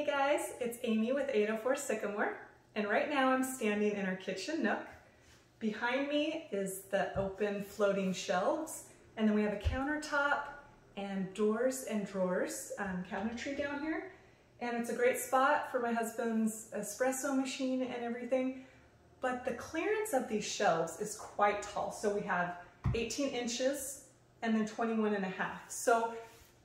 Hey guys, it's Amy with 804 Sycamore, and right now I'm standing in our kitchen nook. Behind me is the open floating shelves, and then we have a countertop and doors and drawers um, cabinetry down here. And it's a great spot for my husband's espresso machine and everything. But the clearance of these shelves is quite tall. So we have 18 inches and then 21 and a half. So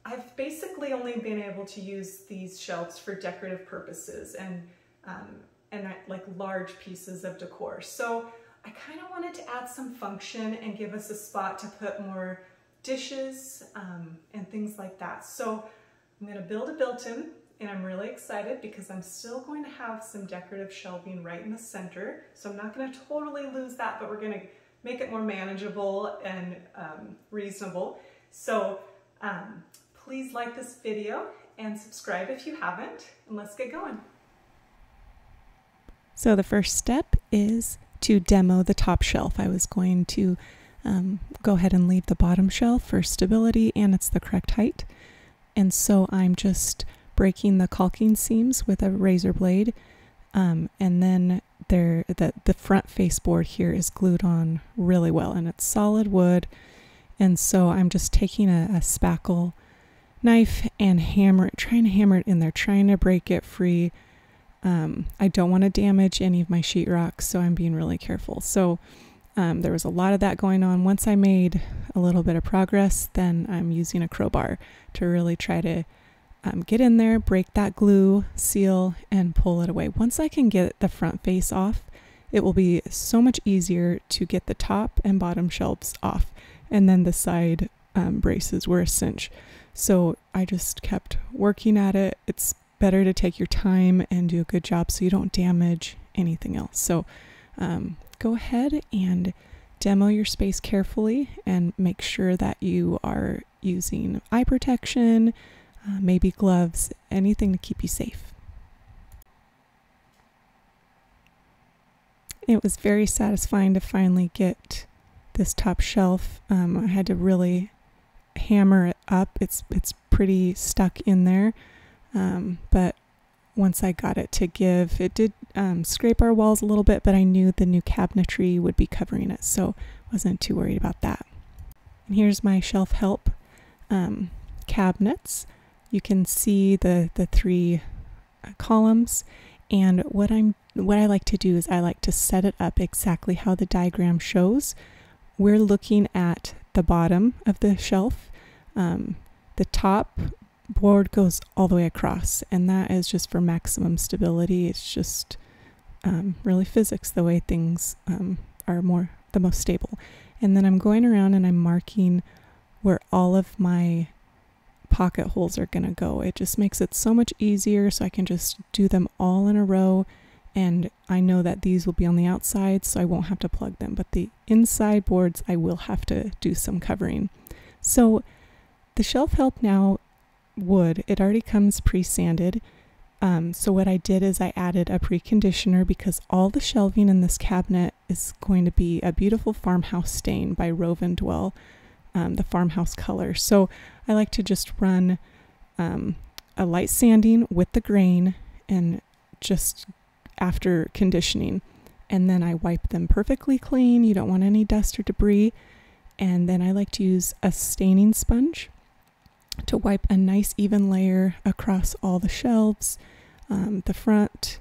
I've basically only been able to use these shelves for decorative purposes and, um, and like large pieces of decor. So I kind of wanted to add some function and give us a spot to put more dishes um, and things like that. So I'm gonna build a built-in and I'm really excited because I'm still going to have some decorative shelving right in the center. So I'm not gonna totally lose that, but we're gonna make it more manageable and um, reasonable. So um, Please like this video and subscribe if you haven't, and let's get going. So the first step is to demo the top shelf. I was going to um, go ahead and leave the bottom shelf for stability and it's the correct height. And so I'm just breaking the caulking seams with a razor blade. Um, and then there, the, the front face board here is glued on really well and it's solid wood. And so I'm just taking a, a spackle knife and hammer trying to hammer it in there, trying to break it free. Um, I don't want to damage any of my sheetrock, so I'm being really careful. So um, there was a lot of that going on. Once I made a little bit of progress, then I'm using a crowbar to really try to um, get in there, break that glue, seal, and pull it away. Once I can get the front face off, it will be so much easier to get the top and bottom shelves off. And then the side um, braces were a cinch. So I just kept working at it. It's better to take your time and do a good job so you don't damage anything else. So um, go ahead and demo your space carefully and make sure that you are using eye protection, uh, maybe gloves, anything to keep you safe. It was very satisfying to finally get this top shelf. Um, I had to really hammer it up. It's it's pretty stuck in there, um, but once I got it to give, it did um, scrape our walls a little bit, but I knew the new cabinetry would be covering it, so wasn't too worried about that. And here's my shelf help um, cabinets. You can see the the three uh, columns, and what I'm what I like to do is I like to set it up exactly how the diagram shows. We're looking at the bottom of the shelf. Um, the top board goes all the way across, and that is just for maximum stability. It's just um, really physics, the way things um, are more the most stable. And then I'm going around and I'm marking where all of my pocket holes are going to go. It just makes it so much easier so I can just do them all in a row and I know that these will be on the outside so I won't have to plug them but the inside boards I will have to do some covering so the shelf help now wood it already comes pre-sanded um, so what I did is I added a preconditioner because all the shelving in this cabinet is going to be a beautiful farmhouse stain by Rove Dwell um, the farmhouse color so I like to just run um, a light sanding with the grain and just after conditioning. And then I wipe them perfectly clean. You don't want any dust or debris. And then I like to use a staining sponge to wipe a nice even layer across all the shelves, um, the front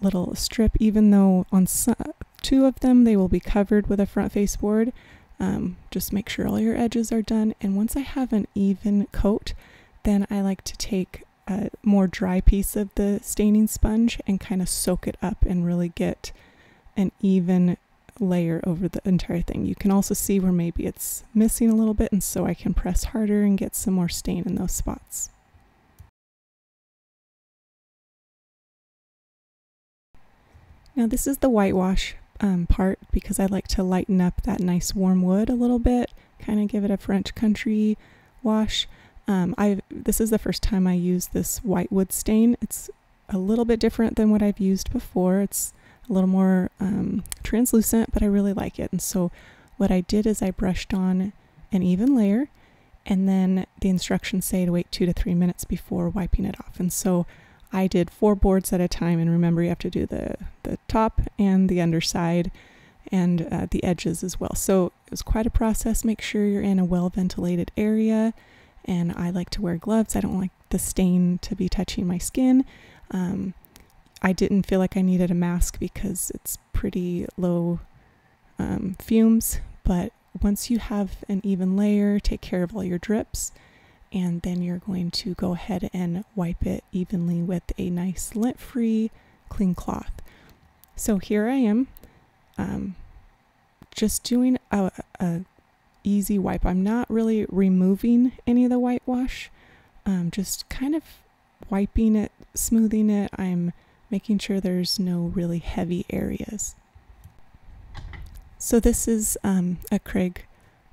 little strip, even though on two of them they will be covered with a front face board. Um, just make sure all your edges are done. And once I have an even coat, then I like to take a more dry piece of the staining sponge and kind of soak it up and really get an even layer over the entire thing. You can also see where maybe it's missing a little bit and so I can press harder and get some more stain in those spots. Now this is the whitewash um, part because I like to lighten up that nice warm wood a little bit, kind of give it a French country wash. Um, I this is the first time I use this white wood stain. It's a little bit different than what I've used before. It's a little more um, translucent, but I really like it. And so what I did is I brushed on an even layer and then the instructions say to wait two to three minutes before wiping it off. And so I did four boards at a time, and remember, you have to do the, the top and the underside and uh, the edges as well. So it was quite a process. Make sure you're in a well ventilated area. And I like to wear gloves. I don't like the stain to be touching my skin. Um, I didn't feel like I needed a mask because it's pretty low um, fumes. But once you have an even layer, take care of all your drips. And then you're going to go ahead and wipe it evenly with a nice lint free clean cloth. So here I am um, just doing a, a, easy wipe. I'm not really removing any of the whitewash, um, just kind of wiping it, smoothing it. I'm making sure there's no really heavy areas. So this is um, a Kreg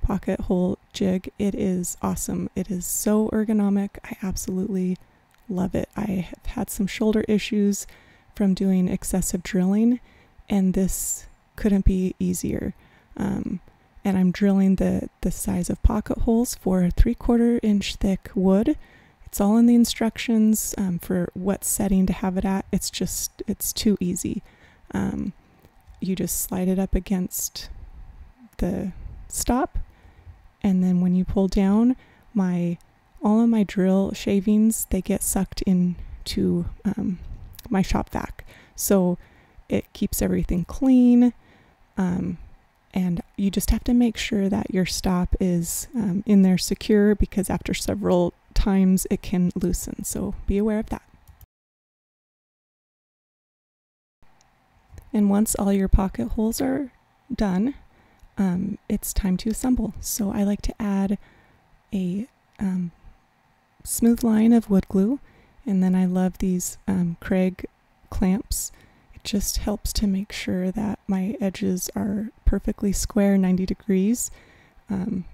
pocket hole jig. It is awesome. It is so ergonomic. I absolutely love it. I have had some shoulder issues from doing excessive drilling, and this couldn't be easier. Um, and I'm drilling the, the size of pocket holes for three quarter inch thick wood. It's all in the instructions um, for what setting to have it at. It's just, it's too easy. Um, you just slide it up against the stop. And then when you pull down, my all of my drill shavings, they get sucked into um, my shop vac. So it keeps everything clean. Um, and you just have to make sure that your stop is um, in there secure because after several times it can loosen. So be aware of that. And once all your pocket holes are done, um, it's time to assemble. So I like to add a um, smooth line of wood glue, and then I love these um, Kreg clamps it just helps to make sure that my edges are perfectly square 90 degrees. Um,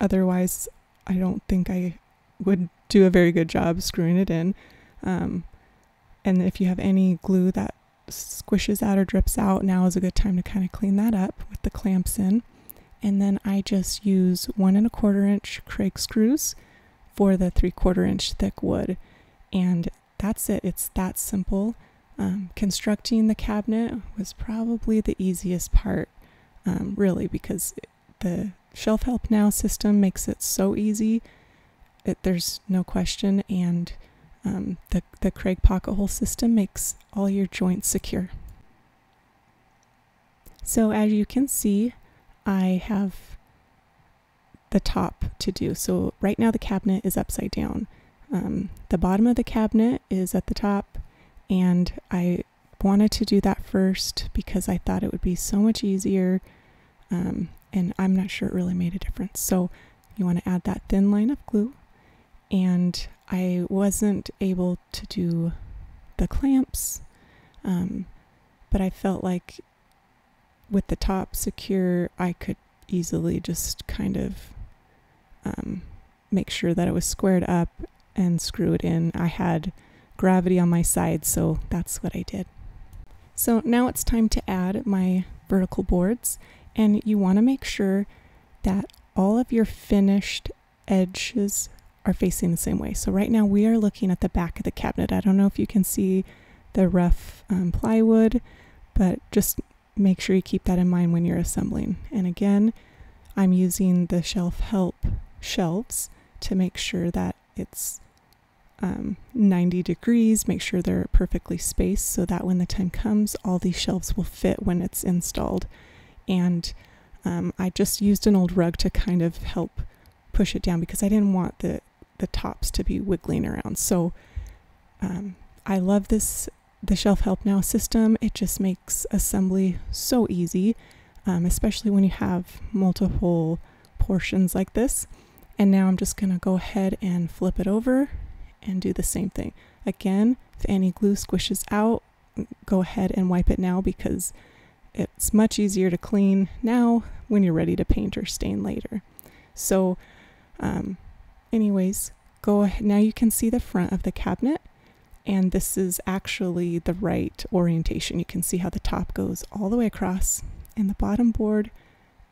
otherwise, I don't think I would do a very good job screwing it in. Um, and if you have any glue that squishes out or drips out, now is a good time to kind of clean that up with the clamps in. And then I just use one and a quarter inch Kreg screws for the three quarter inch thick wood. And that's it. It's that simple. Um, constructing the cabinet was probably the easiest part, um, really, because the Shelf Help Now system makes it so easy. It, there's no question, and um, the the Kreg Pocket Hole system makes all your joints secure. So as you can see, I have the top to do. So right now the cabinet is upside down. Um, the bottom of the cabinet is at the top and I wanted to do that first because I thought it would be so much easier. Um, and I'm not sure it really made a difference. So you want to add that thin line of glue. And I wasn't able to do the clamps, um, but I felt like with the top secure, I could easily just kind of um, make sure that it was squared up and screw it in. I had gravity on my side, so that's what I did. So now it's time to add my vertical boards, and you want to make sure that all of your finished edges are facing the same way. So right now we are looking at the back of the cabinet. I don't know if you can see the rough um, plywood, but just make sure you keep that in mind when you're assembling. And again, I'm using the shelf help shelves to make sure that it's um, 90 degrees, make sure they're perfectly spaced so that when the time comes, all these shelves will fit when it's installed. And um, I just used an old rug to kind of help push it down because I didn't want the, the tops to be wiggling around. So um, I love this, the Shelf Help Now system. It just makes assembly so easy, um, especially when you have multiple portions like this. And now I'm just going to go ahead and flip it over and do the same thing. Again, if any glue squishes out, go ahead and wipe it now because it's much easier to clean now when you're ready to paint or stain later. So, um, anyways, go ahead. Now you can see the front of the cabinet, and this is actually the right orientation. You can see how the top goes all the way across, and the bottom board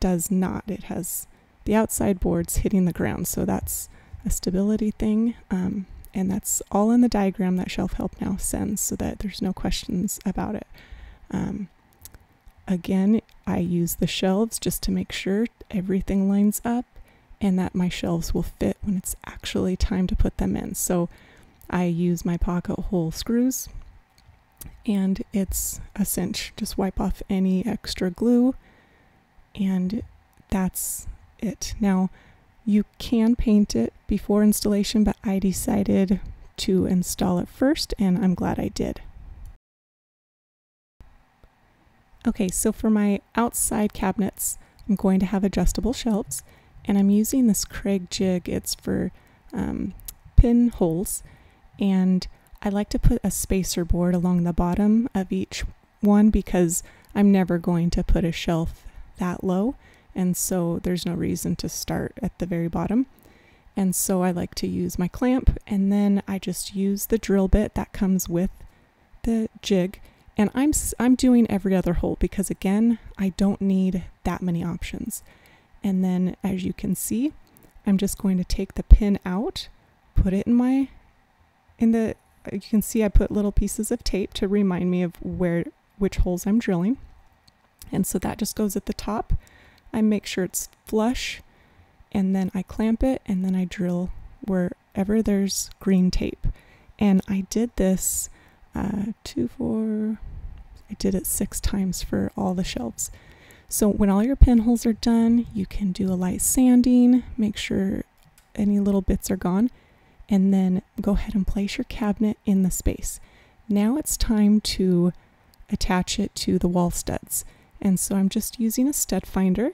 does not. It has the outside boards hitting the ground, so that's a stability thing. Um, and that's all in the diagram that Shelf Help now sends so that there's no questions about it. Um, again, I use the shelves just to make sure everything lines up and that my shelves will fit when it's actually time to put them in. So I use my pocket hole screws and it's a cinch. Just wipe off any extra glue and that's it. Now, you can paint it before installation, but I decided to install it first, and I'm glad I did. Okay, so for my outside cabinets, I'm going to have adjustable shelves, and I'm using this Kreg jig. It's for um, pin holes, and I like to put a spacer board along the bottom of each one because I'm never going to put a shelf that low and so there's no reason to start at the very bottom. And so I like to use my clamp and then I just use the drill bit that comes with the jig and I'm I'm doing every other hole because again, I don't need that many options. And then as you can see, I'm just going to take the pin out, put it in my in the you can see I put little pieces of tape to remind me of where which holes I'm drilling. And so that just goes at the top I make sure it's flush and then I clamp it and then I drill wherever there's green tape. And I did this uh, two, four, I did it six times for all the shelves. So when all your pinholes are done, you can do a light sanding, make sure any little bits are gone, and then go ahead and place your cabinet in the space. Now it's time to attach it to the wall studs. And so I'm just using a stud finder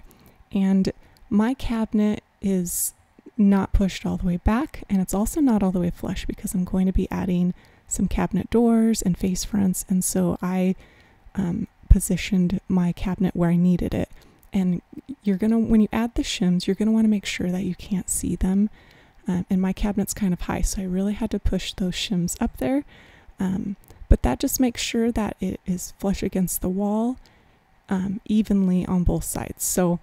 and my cabinet is not pushed all the way back and it's also not all the way flush because I'm going to be adding some cabinet doors and face fronts and so I um, positioned my cabinet where I needed it and you're gonna when you add the shims you're gonna want to make sure that you can't see them um, and my cabinet's kind of high so I really had to push those shims up there um, but that just makes sure that it is flush against the wall um, evenly on both sides so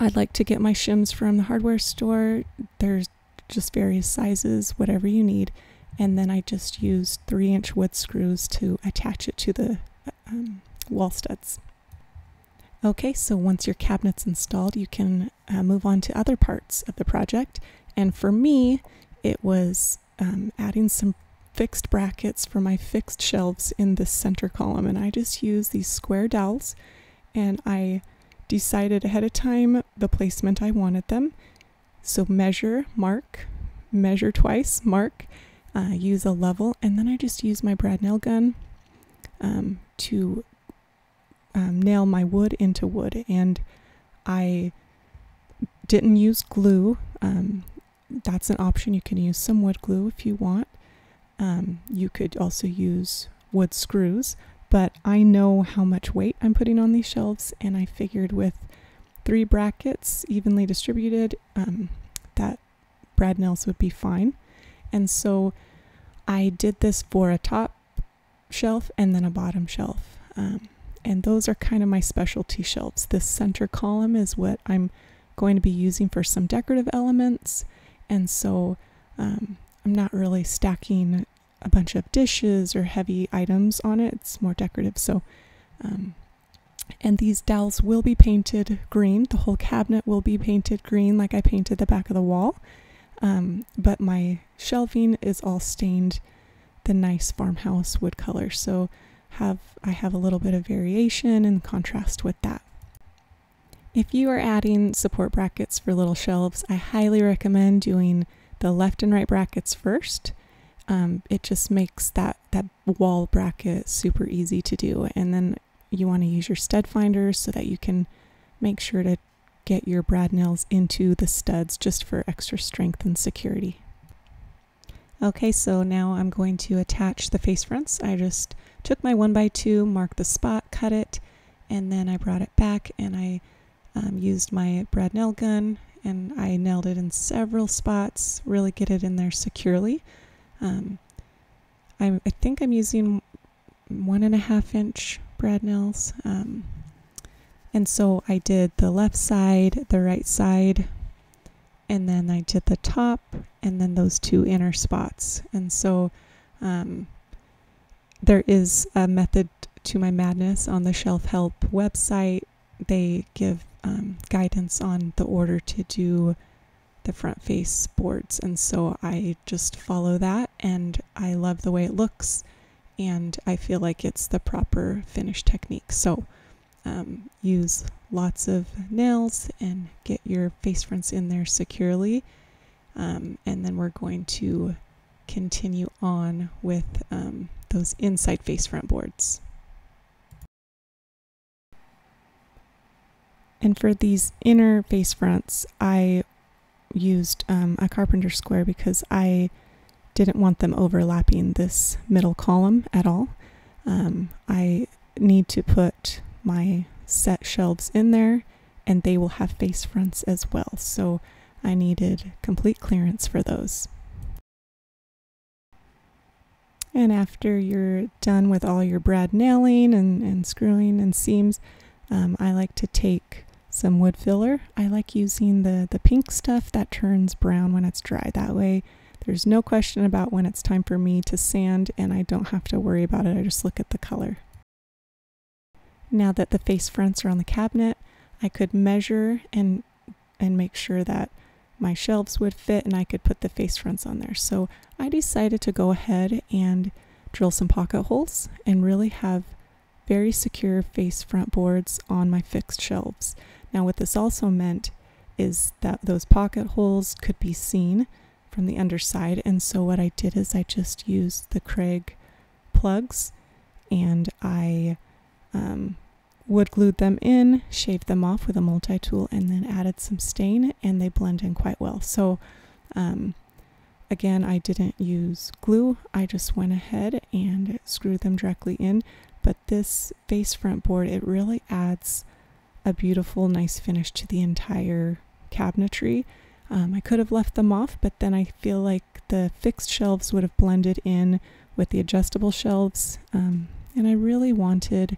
I'd like to get my shims from the hardware store. There's just various sizes, whatever you need. And then I just use three inch wood screws to attach it to the um, wall studs. Okay, so once your cabinet's installed, you can uh, move on to other parts of the project. And for me, it was um, adding some fixed brackets for my fixed shelves in the center column. And I just use these square dowels and I decided ahead of time the placement I wanted them. So measure, mark, measure twice, mark, uh, use a level, and then I just use my brad nail gun um, to um, nail my wood into wood. And I didn't use glue. Um, that's an option. You can use some wood glue if you want. Um, you could also use wood screws, but I know how much weight I'm putting on these shelves, and I figured with three brackets evenly distributed, um, that brad nails would be fine. And so I did this for a top shelf and then a bottom shelf. Um, and those are kind of my specialty shelves. This center column is what I'm going to be using for some decorative elements. And so um, I'm not really stacking a bunch of dishes or heavy items on it. It's more decorative. So, um, and these dowels will be painted green. The whole cabinet will be painted green, like I painted the back of the wall. Um, but my shelving is all stained the nice farmhouse wood color. So have I have a little bit of variation and contrast with that. If you are adding support brackets for little shelves, I highly recommend doing the left and right brackets first um, it just makes that that wall bracket super easy to do and then you want to use your stud finders so that you can make sure to get your brad nails into the studs just for extra strength and security okay so now I'm going to attach the face fronts I just took my one by two marked the spot cut it and then I brought it back and I um, used my brad nail gun and I nailed it in several spots really get it in there securely um, i I think I'm using one and a half inch brad nails. Um, and so I did the left side, the right side, and then I did the top and then those two inner spots. And so um, there is a method to my madness on the Shelf Help website. They give um, guidance on the order to do the front face boards. And so I just follow that and I love the way it looks and I feel like it's the proper finish technique. So um, use lots of nails and get your face fronts in there securely. Um, and then we're going to continue on with um, those inside face front boards. And for these inner face fronts, I used um, a carpenter square because I didn't want them overlapping this middle column at all. Um, I need to put my set shelves in there and they will have face fronts as well. So I needed complete clearance for those. And after you're done with all your brad nailing and, and screwing and seams, um, I like to take some wood filler. I like using the, the pink stuff that turns brown when it's dry. That way there's no question about when it's time for me to sand and I don't have to worry about it. I just look at the color. Now that the face fronts are on the cabinet, I could measure and and make sure that my shelves would fit and I could put the face fronts on there. So I decided to go ahead and drill some pocket holes and really have very secure face front boards on my fixed shelves. Now what this also meant is that those pocket holes could be seen from the underside and so what I did is I just used the Kreg plugs and I um, wood glued them in, shaved them off with a multi-tool, and then added some stain, and they blend in quite well. So, um, again, I didn't use glue. I just went ahead and screwed them directly in. But this face front board, it really adds a beautiful, nice finish to the entire cabinetry. Um, I could have left them off, but then I feel like the fixed shelves would have blended in with the adjustable shelves. Um, and I really wanted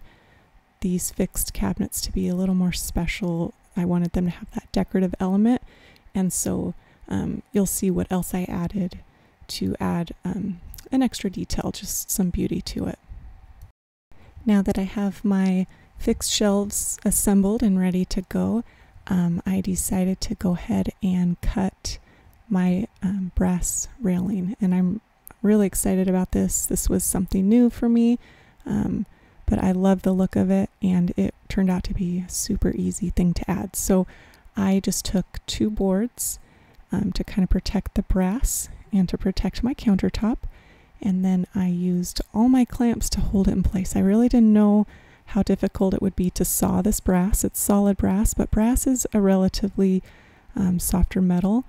these fixed cabinets to be a little more special. I wanted them to have that decorative element. And so um, you'll see what else I added to add um, an extra detail, just some beauty to it. Now that I have my fixed shelves assembled and ready to go, um, I decided to go ahead and cut my um, brass railing. And I'm really excited about this. This was something new for me. Um, but I love the look of it and it turned out to be a super easy thing to add. So I just took two boards um, to kind of protect the brass and to protect my countertop. And then I used all my clamps to hold it in place. I really didn't know how difficult it would be to saw this brass. It's solid brass, but brass is a relatively um, softer metal.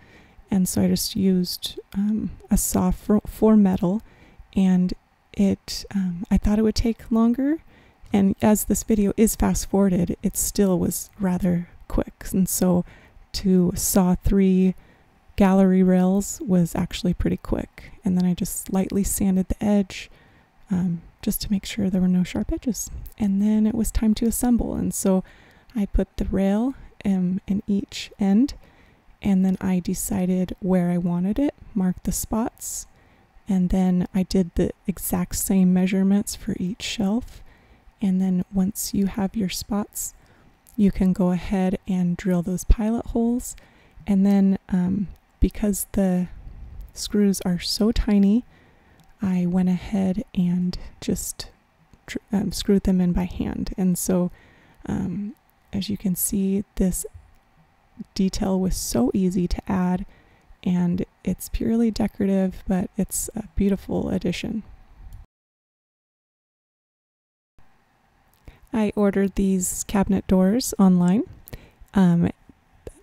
And so I just used um, a saw for, for, metal and it, um, I thought it would take longer and as this video is fast forwarded, it still was rather quick. And so to saw three gallery rails was actually pretty quick. And then I just lightly sanded the edge um, just to make sure there were no sharp edges. And then it was time to assemble. And so I put the rail um, in each end and then I decided where I wanted it, marked the spots, and then I did the exact same measurements for each shelf and then once you have your spots, you can go ahead and drill those pilot holes. And then um, because the screws are so tiny, I went ahead and just um, screwed them in by hand. And so, um, as you can see, this detail was so easy to add and it's purely decorative, but it's a beautiful addition. I ordered these cabinet doors online. Um,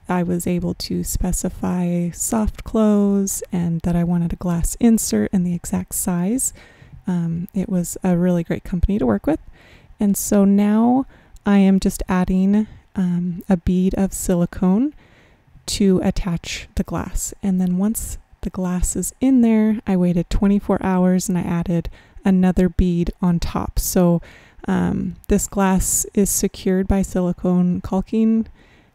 I was able to specify soft close and that I wanted a glass insert and the exact size. Um, it was a really great company to work with. And so now I am just adding um, a bead of silicone to attach the glass. And then once the glass is in there, I waited 24 hours and I added another bead on top. So um, this glass is secured by silicone caulking.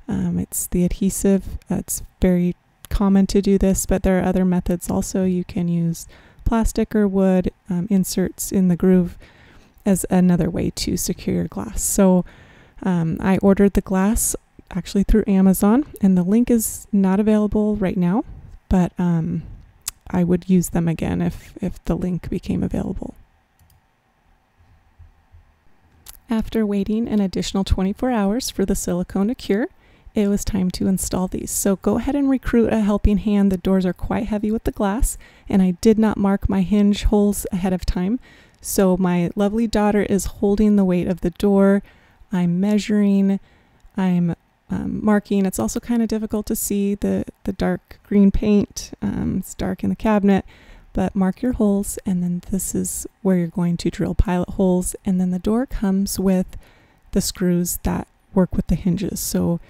Um, it's the adhesive. It's very common to do this, but there are other methods also. You can use plastic or wood um, inserts in the groove as another way to secure your glass. So um, I ordered the glass actually through Amazon, and the link is not available right now, but um, I would use them again if, if the link became available. After waiting an additional 24 hours for the silicone to cure, it was time to install these. So go ahead and recruit a helping hand. The doors are quite heavy with the glass, and I did not mark my hinge holes ahead of time. So my lovely daughter is holding the weight of the door. I'm measuring, I'm um, marking. It's also kind of difficult to see the, the dark green paint. Um, it's dark in the cabinet, but mark your holes, and then this is where you're going to drill pilot holes. And then the door comes with the screws that work with the hinges. So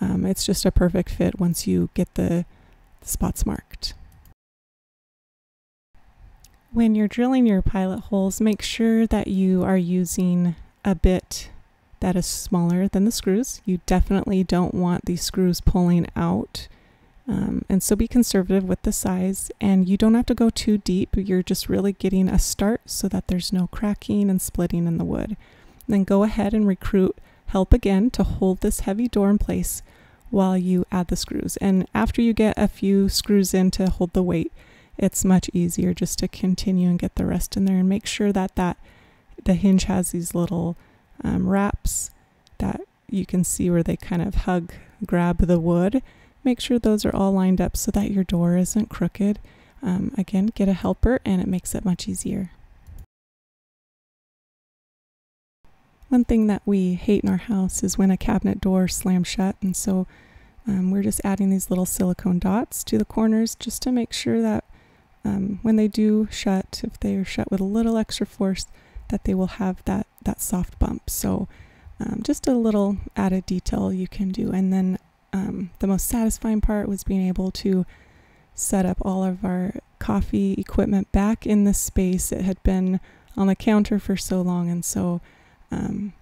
um, it's just a perfect fit once you get the, spots marked. When you're drilling your pilot holes, make sure that you are using a bit that is smaller than the screws. You definitely don't want these screws pulling out. Um, and so be conservative with the size and you don't have to go too deep. You're just really getting a start so that there's no cracking and splitting in the wood. And then go ahead and recruit help again to hold this heavy door in place while you add the screws. And after you get a few screws in to hold the weight, it's much easier just to continue and get the rest in there and make sure that that the hinge has these little um, wraps that you can see where they kind of hug grab the wood. Make sure those are all lined up so that your door isn't crooked. Um, again, get a helper and it makes it much easier. One thing that we hate in our house is when a cabinet door slams shut, and so um, we're just adding these little silicone dots to the corners just to make sure that um, when they do shut, if they are shut with a little extra force, that they will have that, that soft bump. So um, just a little added detail you can do. And then um, the most satisfying part was being able to set up all of our coffee equipment back in the space. It had been on the counter for so long, and so um,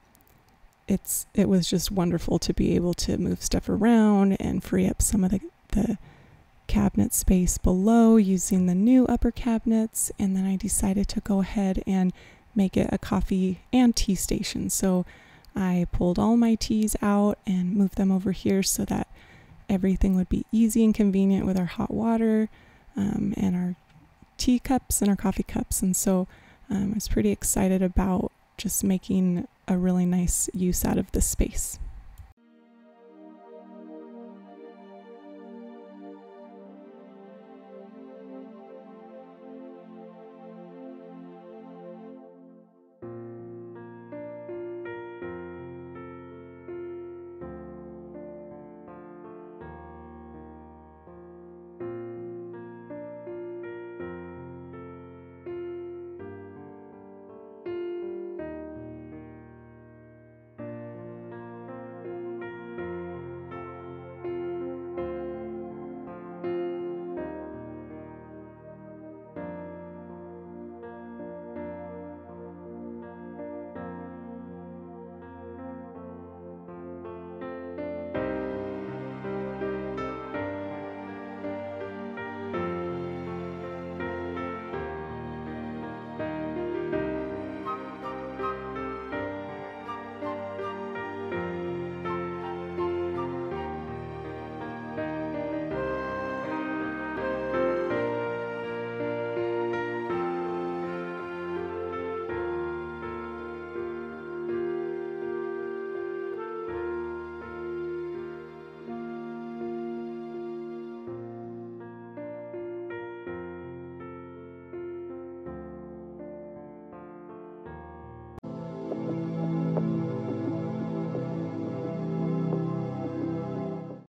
it's it was just wonderful to be able to move stuff around and free up some of the, the cabinet space below using the new upper cabinets and then I decided to go ahead and make it a coffee and tea station so I pulled all my teas out and moved them over here so that everything would be easy and convenient with our hot water um, and our tea cups and our coffee cups and so um, I was pretty excited about just making a really nice use out of this space.